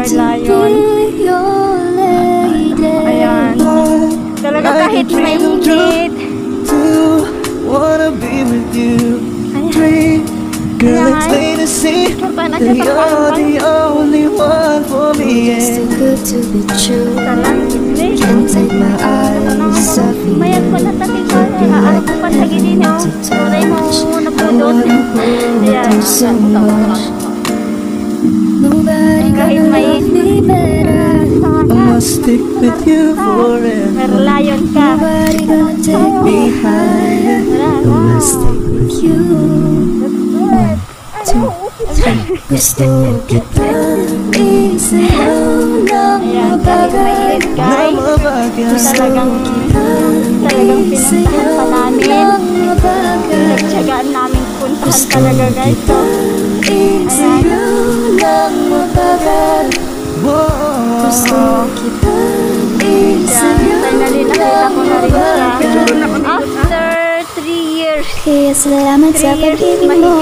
namin sa Merlion. Ayan. Talaga kahit mainit. Two, wanna be with you. Ayan. Three, girl, Ayan. it's plain to see Punta na that siya sa you're Palembang. the only one for me. It's too And good to be true. Talang gitli. Can't take my eyes off you. Mayat ko na tabi ko. Aarap ko pa sa gilin. oh. Turay mo napudot. Ayan. So much. Nobody me better. I must stick with you forever. Merlion ka. Nobody gonna take me higher. I must stay with you. Gusto kitang isayaw ng Ayan. Na guys. mabagyan Talagang talagang pinuntahan pa namin. Pinagtsagaan namin puntahan talaga guys. Isayaw ng mabagal Gusto rin siya. After 3 years. Kaya salamat sa pag-ibig mo.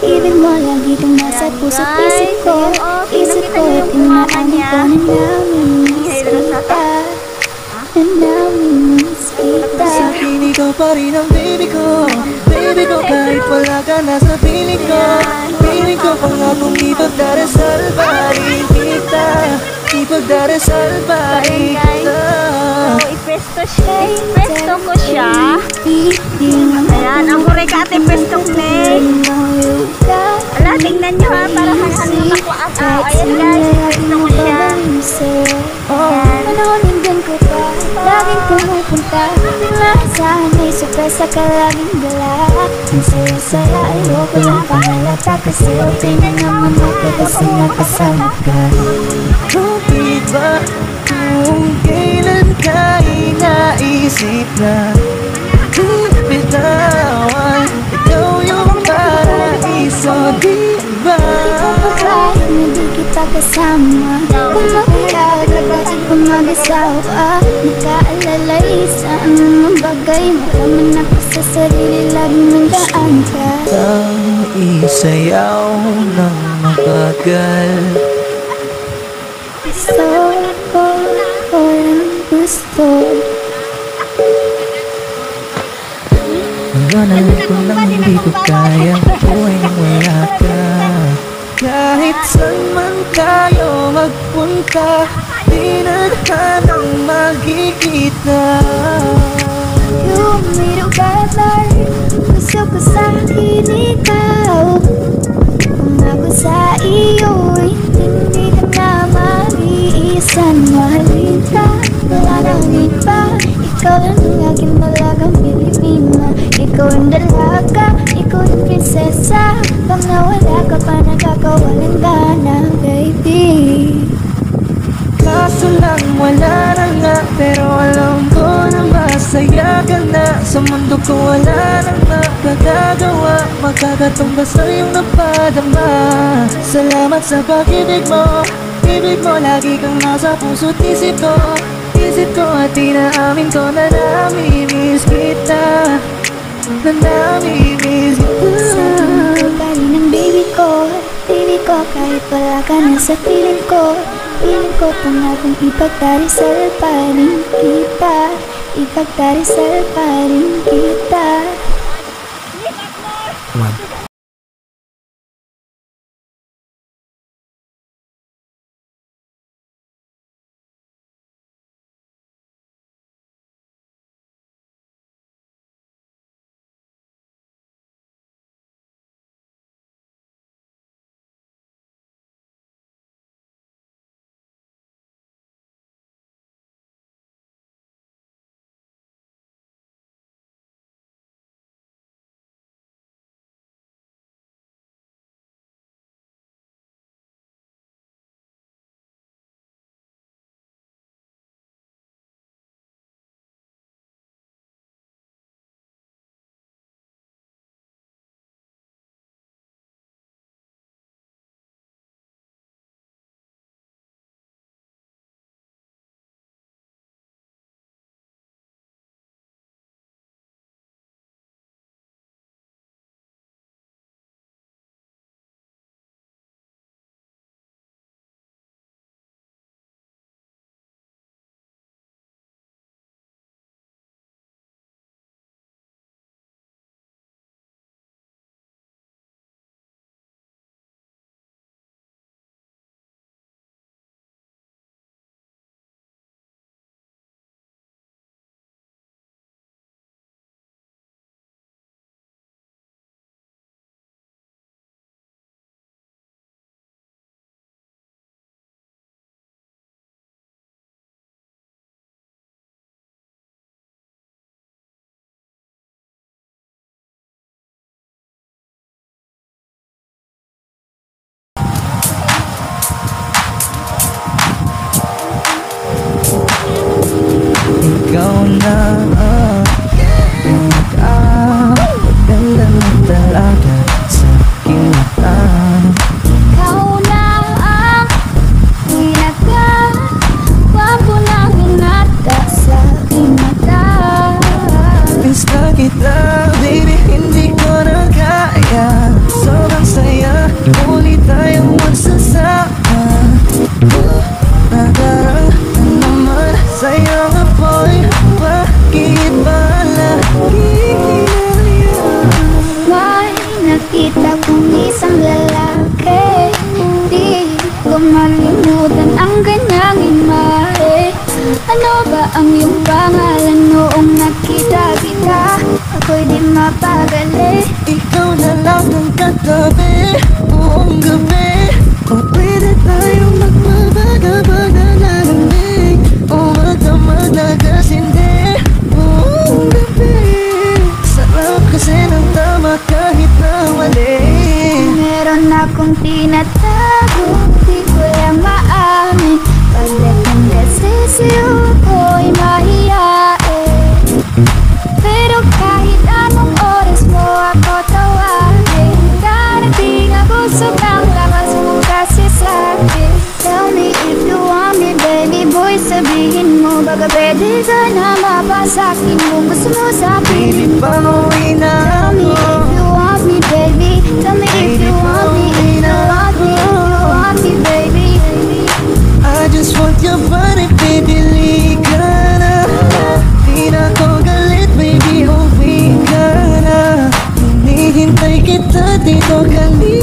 Ibig mo lagi itong nasa puso't isip ko Isip ko at niya. ko na namimiss kita Na namimiss kita Sa piling ko pa rin ang baby ko Baby ko kahit wala ka na sa piling ko Piling ko pangakong ipagdarasal pa rin kita Ipagdarasal pa rin kita So, ipesto siya. Ipesto ko siya. Ayan ang mure ka ate pesto ne. Ala, tingnan nyo ha. Para ano nakuas. Oh, ayan guys, ipesto ko siya. Ayan. Panoonin din ko pa Laging pumupunta may sorpresa ka laging dala Ang saya-saya ayoko lang pangalata Kasi okay na naman ako kasi nakasama ka Bakit ba kung kailan ka inaisip na Bitawan, ikaw yung paraiso, di ba? Kahit na di kita kasama Kung makiyag, lagay ko mag-asawa Nakaalalay sa anong bagay Malaman ako sa sarili, laging nandaan ka Ang isayaw ng mabagal Gusto ko, ko lang gusto Hanggang ko lang hindi ko kaya buhay nang wala ka Kahit saan man tayo magpunta Di na. Hanang magkikita a bad life Gusto ko sa akin ikaw ako sa iyo Hindi ka na mag-iisan Mahalin ka, wala nang iba. Ikaw lang ang aking malagang Pilipina Ikaw ang dalaga, ikaw ang prinsesa Pag nawala ka pa nagkakawalan ka na baby. Kaso lang wala na nga Pero alam ko na masaya ka na. Sa mundo ko wala nang makagagawa Magkakatumbas na yung napadama? Salamat sa pag-ibig mo. Ibig mo lagi kang nasa puso't isip ko. Isip ko at inaamin ko na namimiss kita Na namimiss Sa galing ng baby ko Baby ko kahit wala ka na sa piling ko. Piling ko pangakong ipagdarisal pa rin kita. Ipagdarisal pa rin kita. One. Ikaw akong tinatago Di ko lang maamin. Pagdating kasi sa'yo ko'y mahihain Pero kahit anong oras mo ako tawagin Darating ako sobrang lakas mo kasi sa'kin. Tell me if you want me baby boy Sabihin mo baka pwede ka na mapasakin Kung gusto mo sa'kin Baby, pauwi kita dito kanina pa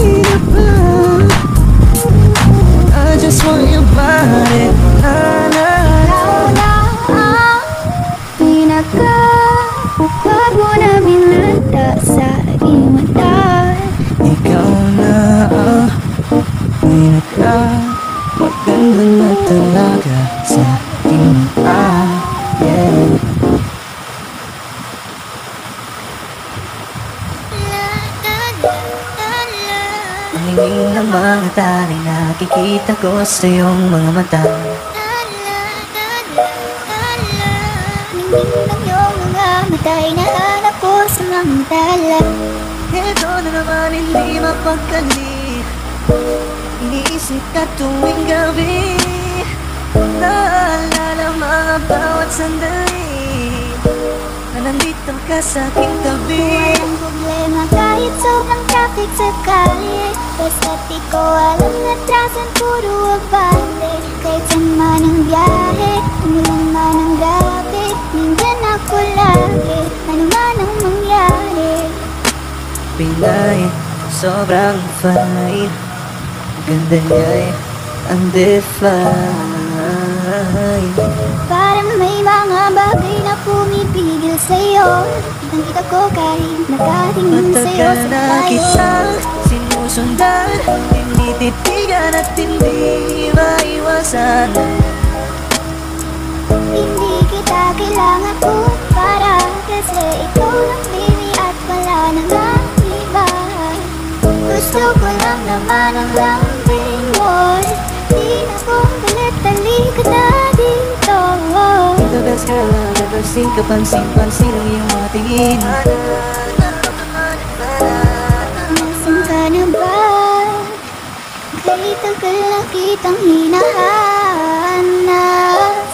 ko sa iyong mga mata. Ningning ng iyong mga matay Nahanap ko sa mga tala Ito na naman hindi mapagkali. Iniisip ka tuwing gabi. Naalala mga bawat sandali nandito ka sa aking tabi. Walang problema kahit sobrang traffic sa kalye. Basta't ko alam na trasan puro abante. Kahit saan man ang biyahe, umulan man ang gabi Nandyan ako lagi, ano man ang mangyari. Pinay, sobrang fine. Ganda niya'y undefined sa'yo. Kitang kita ko kahit nakatingin sa'yo. sa na tayo kitang sinusundan Tinititigan at hindi maiwasan. Hindi kita kailangan ko para Kasi ikaw lang baby at wala nang ang iba Gusto ko lang naman ang lambing mo. Di na kong halika na dito You're the best girl I've ever seen Kapansin-pansin ang iyong mga tingin Nasaan ka na ba? Tagal na kitang hinahanap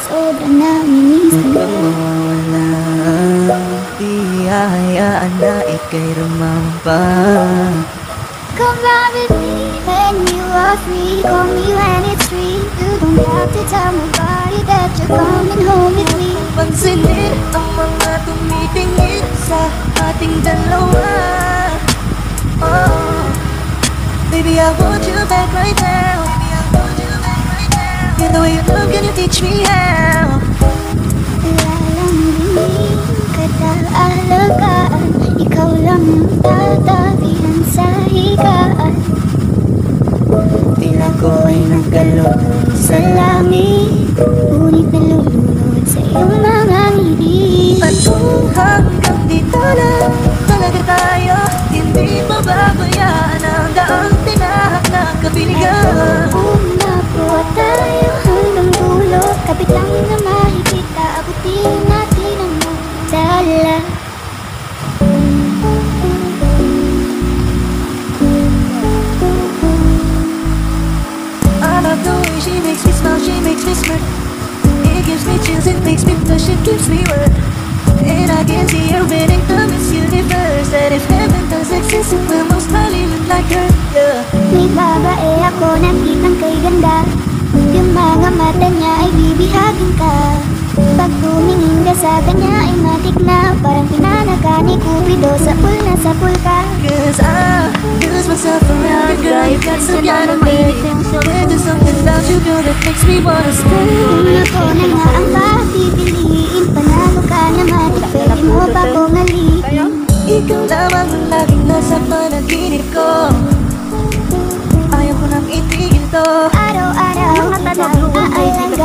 Sobrang namimiss Hanggang mawawala Di hahayaan na ika'y rumampa Come back with me when you are free Call me when it's You have to tell nobody that you're coming home with me Pansinin ang mga tumitingin sa ating dalawa. Oh, baby I want you back right now. Baby I want you back right now. Yeah, the way you look and you teach me how. Lalambing kita alagaan Ikaw lang ang tatabihan sa higaan Tila ko ay nagkalot sa langit bibihagin ka. Pag tumingin ka sa kanya ay matik na. Parang pinanaga ni Cupido sa pool na sa pool ka. Cause I lose myself around girl You got some kind of baby There's just something about you, girl, that makes me wanna stay. Kung ako na nga ang papipiliin. Panalo ka naman, pwede mo pa kong alitin Ikaw lamang ang laging nasa panaginip ko. Ayaw ko nang itigil to. Araw-araw Mga tanong, aalagaan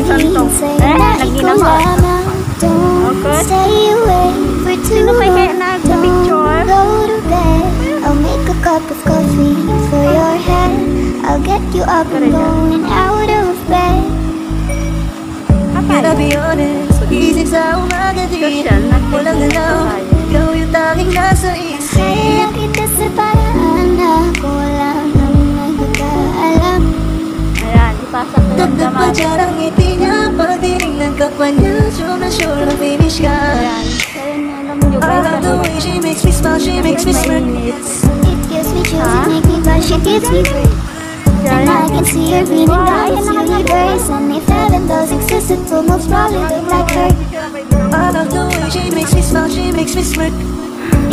Laging sasabihin Maraming sa'yo Eh, na lagi ikaw naman. lamang Don't Okay. stay away for too Sino kaya long nagpa-picture? Don't go to bed I'll make a cup of coffee for your head I'll get you up and going out of bed Gotta be honest, magising sa umaga din Social, nag- Walang galaw, ikaw yung tanging nasa Kaya isip kita sa paraan na I love the way she makes me smile, she makes me smirk It gives me chills, it makes me blush, it gives me And I can see her beaming down And if heaven does exist, it will most probably look like her I love the way she makes me smile, she makes me smirk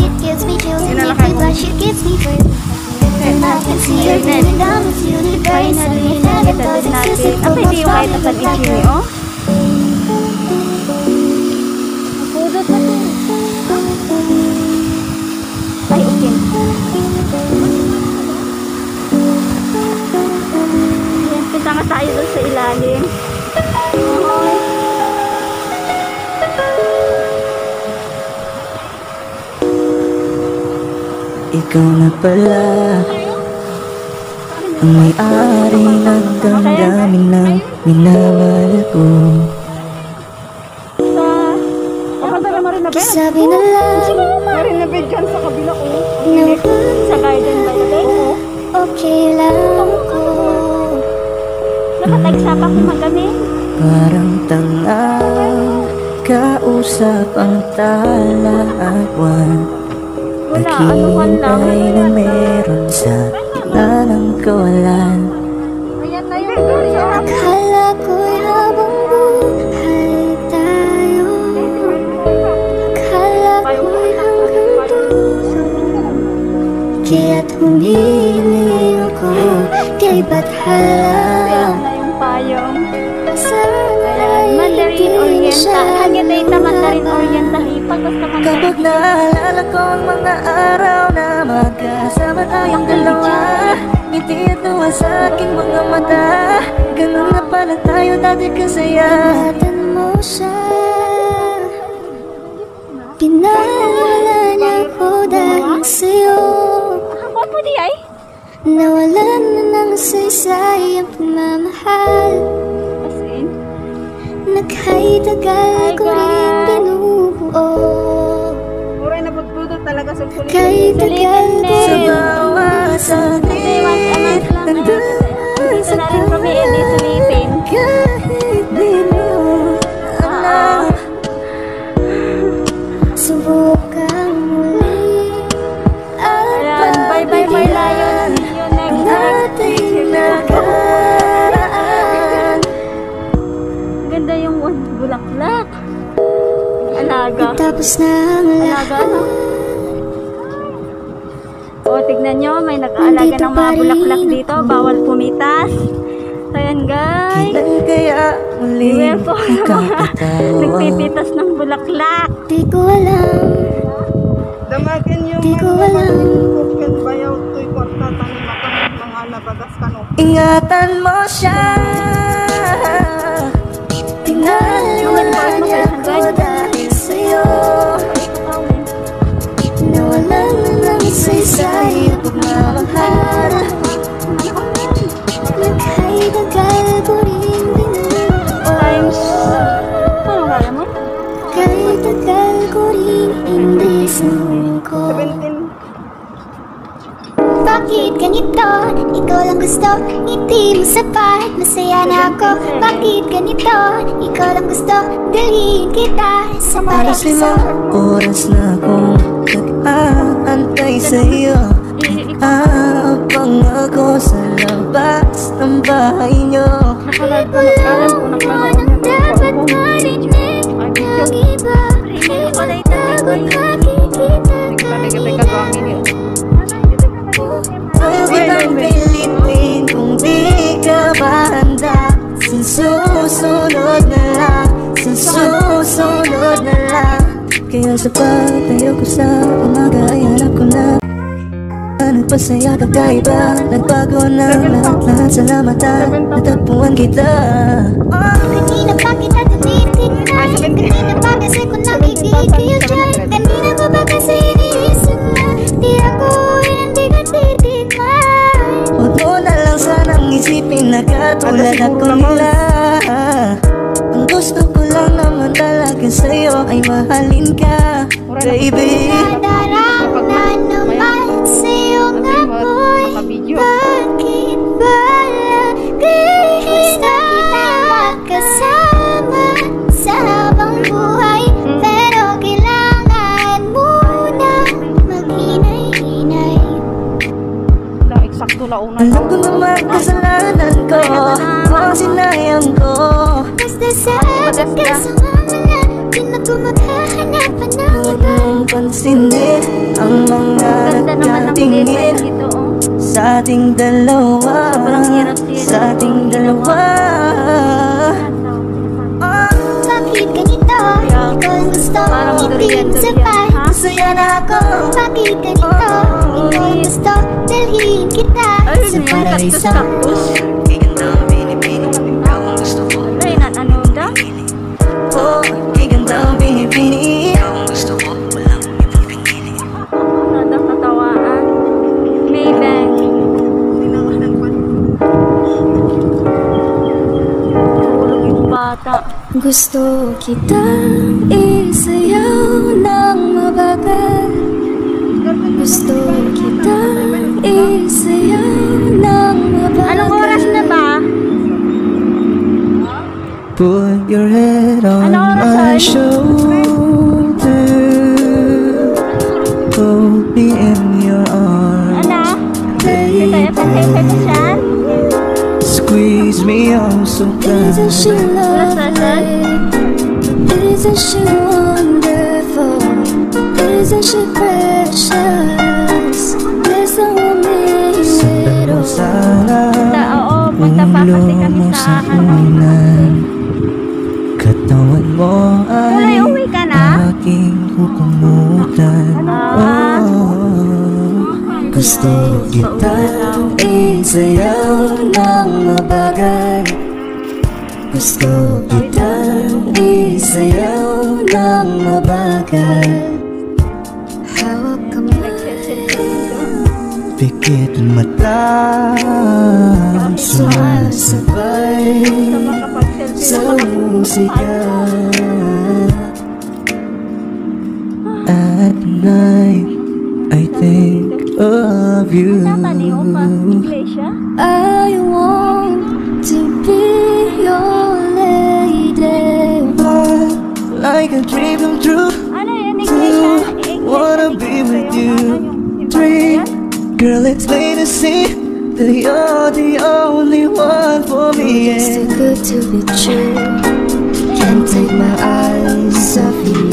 It gives me chills, it makes me blush, gives me her nyo, oh. Napudot na to. Ay, okay. Ayan, punta nga tayo doon sa ilalim. Ikaw na pala may-ari ng damdamin na minamahal ko na. Sabi na lang Marina Ben dyan sa kabila, oh. na Sa garden ba yun? Oo. okay lang ko Nakatagsa pa kung magaling. Parang tanga Kausap ang ano ka lang. Naghihintay na meron sa gitna ng kawalan Ayan na yung video. Akala ko'y habang buhay tayo Akala ko'y hanggang dulo Kaya't humiling ako kay na yung payong. Sana Ayan, Mandarin Oriental. Hanya sa Mandarin Oriental. Ipagkas ka Mandarin. Kapag naalala ko ang mga araw na magkasama tayong dalawa Ngiti at tuwa sa aking mga mata Ganun na pala tayo dati kasaya Ingatan mo siya Pinaalala niya ko dahil sa'yo Ako po di ay. Nawalan na ng saysay ang pagmamahal. Naghay tagal ko rin binubuo Uray na pagpudot talaga sa kulit. Kay tagal ko Sa bawat saglit Nandun Dito sa sulitin. kahit Tapos na ang lahat? O, tignan nyo, may nag-aalaga ng mga bulaklak dito. Bawal pumitas. So, ayan guys. Kailan kaya muli Beware po sa mga magkakatawa nagpipitas ng bulaklak. Di ko alam Damagan yung Di ko alam. Ingatan mo siya sumuko 17. Bakit ganito? Ikaw lang gusto gusto Hindi mo sapat Masaya na ako Bakit ganito? Ikaw lang gusto Dalhin kita Sa Para paraiso silang oras na akong Nag-aantay sa'yo Nag-aabang ako sa labas ng bahay nyo Nakalag ko. Anong dapat marinig ng iba Di mo tagot makikita susunod na lang. Kaya sa pagtayo ko sa umaga ay hanap ko na. Nagpasaya kakaiba. Nagbago ng lahat-lahat Salamat at natagpuan kita. Kanina pa kita tinitignan Kanina pa kasi ko nakikigil dyan Kanina ko ba kasi iniisip na Di ako hindi ka titignan Huwag mo na lang sanang isipin na katulad ako nila gusto ko lang naman talaga sa'yo ay mahalin ka Baby. Nadarama naman sa iyong amoy Naka-video. Bakit ba lagi kita magkasama Sa habang buhay? Pero kailangan muna Maghinay-hinay. Alam ko naman kasalanan ko Kung sinayang ko Sa akin ka sumamala Di na ko maghahanapan ng Huwag iba mong pansinin Ang mga nagkatingin. Sa ating dalawa. Sa ating dalawa Bakit ganito? Ikaw ang gusto mo durian. sapat Ha? Masaya na ako Bakit ganito? Ikaw ang gusto Dalhin kita Sa paraiso Oh, iganda ang binibini Ikaw ang gusto ko Walang ibang pinili Nadak natawaan. Maybank. Tulog yung bata. Gusto kitang isayaw ng mabagal Gusto kitang isayaw ng Put your head on Ano my shoulder Hold me in your arms Ano? Pa dyan? Squeeze me oh so Isn't tight she Nasaan? lovely? Isn't she wonderful? Isn't she precious? Middle Sana Ta, oo, punta pa kasi kami sa ano. Katawan mo Tuloy, ay uwi ka na? aking hukumutan Ah. Gusto kitang isayaw ng mabagal Gusto kitang isayaw ng mabagal Pikit mata. Sumasabay sa musika At night I think of you. I want to be your lady. But Like a dream come true girl it's plain to see That you're the only one for me It's too good to be true. Can't take my eyes off you.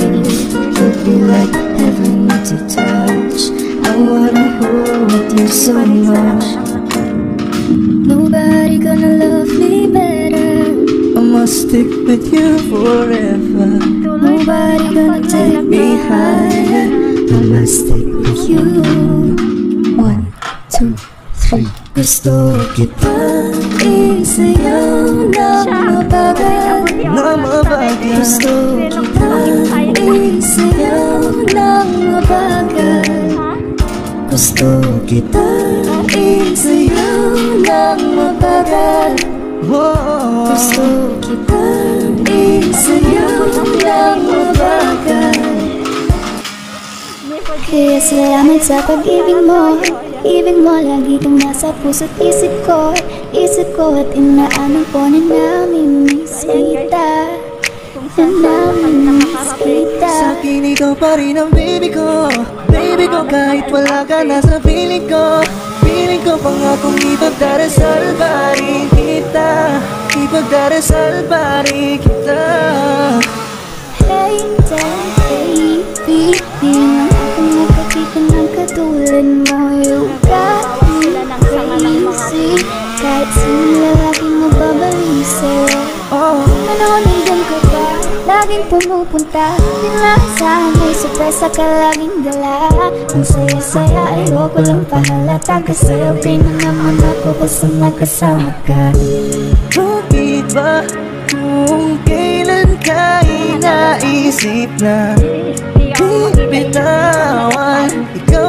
Could be like heaven to touch. I wanna hold you so much. Nobody gonna love me better. I must stick with you forever. Nobody gonna take me higher. I must stick with you three Gusto kitang isayaw ng mabagal Na mabagay Gusto kitang isayaw ng mabagal Gusto kitang isayaw ng mabagal. Gusto kitang isayaw ng mabagal Kaya salamat sa pag-ibig mo Pag-ibig mo lagi kang nasa puso't isip ko Isip ko at inaanan ko na namimiss kita Na namimiss kita Sa akin ikaw pa rin ang baby ko. Baby ko kahit wala ka na sa piling ko. Piling ko pangakong ipagdarasal pa rin kita. Ipagdarasal pa rin kita Laging pumupunta Pinasahan may sorpresa ka laging dala Ang saya-saya ayoko lang pahalata. Kasi okay na naman ako basta nakasama ka. Bakit ba kung kailan ka inaisip na Di bitawan. Ikaw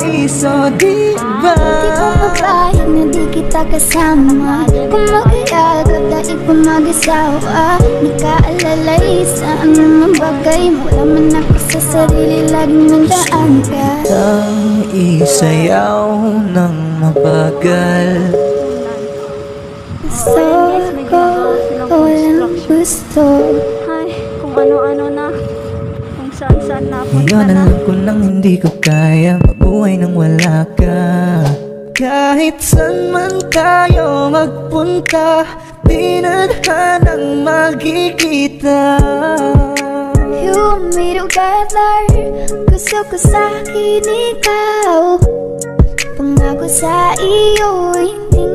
paraiso, di ba? Di na di kita kasama? Kung mag-iagap dahil pa mag-asawa Nakaalalay sa anong bagay. Wala man ako sa sarili Laging nandaan ka. Ang isayaw ng mabagal. Gusto ko Walang gusto. Ay, kung ano-ano na. Saan-saan napunta Ngayon na. alam ko nang hindi ko kaya Mabuhay nang wala ka. Kahit saan man tayo magpunta Di na hanang magkikita. You me together Gusto ko sa akin ikaw Pangako sa iyo Hindi